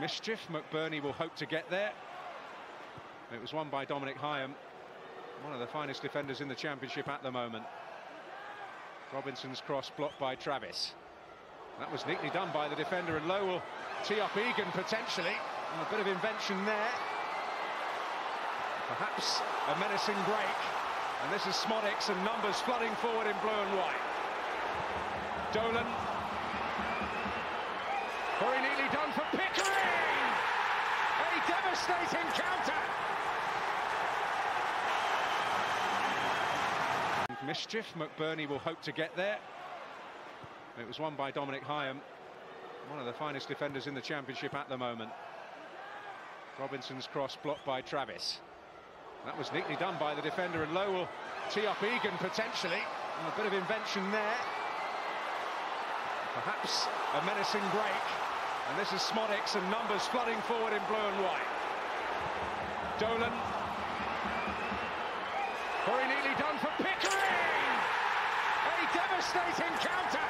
Mischief, McBurnie will hope to get there. It was won by Dominic Hyam, one of the finest defenders in the championship at the moment. Robinson's cross blocked by Travis. That was neatly done by the defender, and Lowe will tee up Egan potentially. A bit of invention there. Perhaps a menacing break. And this is Szmodics and numbers flooding forward in blue and white. Dolan. Very neatly done for Pickering! A devastating counter! Mischief, McBurnie will hope to get there. It was won by Dominic Hyam, one of the finest defenders in the championship at the moment. Robinson's cross blocked by Travis. That was neatly done by the defender, and Lowe will tee up Egan potentially. And a bit of invention there. Perhaps a menacing break. And this is Szmodics and numbers flooding forward in blue and white. Dolan. Very neatly done for Pickering! A devastating counter!